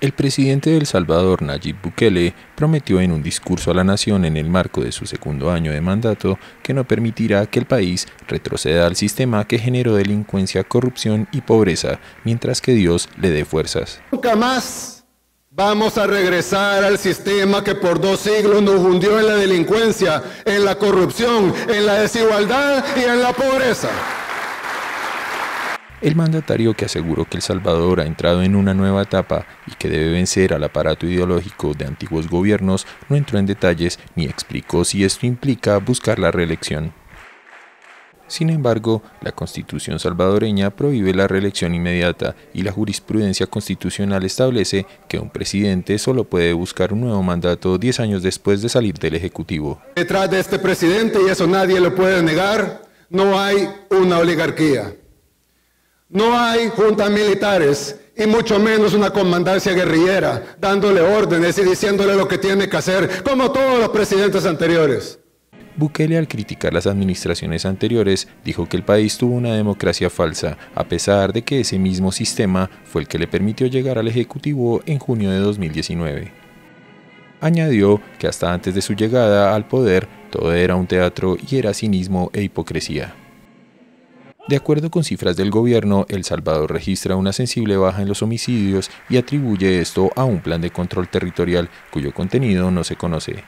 El presidente de El Salvador, Nayib Bukele, prometió en un discurso a la nación en el marco de su segundo año de mandato que no permitirá que el país retroceda al sistema que generó delincuencia, corrupción y pobreza, mientras que Dios le dé fuerzas. Nunca más vamos a regresar al sistema que por dos siglos nos hundió en la delincuencia, en la corrupción, en la desigualdad y en la pobreza. El mandatario que aseguró que El Salvador ha entrado en una nueva etapa y que debe vencer al aparato ideológico de antiguos gobiernos no entró en detalles ni explicó si esto implica buscar la reelección. Sin embargo, la constitución salvadoreña prohíbe la reelección inmediata y la jurisprudencia constitucional establece que un presidente solo puede buscar un nuevo mandato 10 años después de salir del Ejecutivo. Detrás de este presidente, y eso nadie lo puede negar, no hay una oligarquía. No hay juntas militares y mucho menos una comandancia guerrillera dándole órdenes y diciéndole lo que tiene que hacer, como todos los presidentes anteriores. Bukele al criticar las administraciones anteriores dijo que el país tuvo una democracia falsa, a pesar de que ese mismo sistema fue el que le permitió llegar al Ejecutivo en junio de 2019. Añadió que hasta antes de su llegada al poder todo era un teatro y era cinismo e hipocresía. De acuerdo con cifras del gobierno, El Salvador registra una sensible baja en los homicidios y atribuye esto a un plan de control territorial cuyo contenido no se conoce.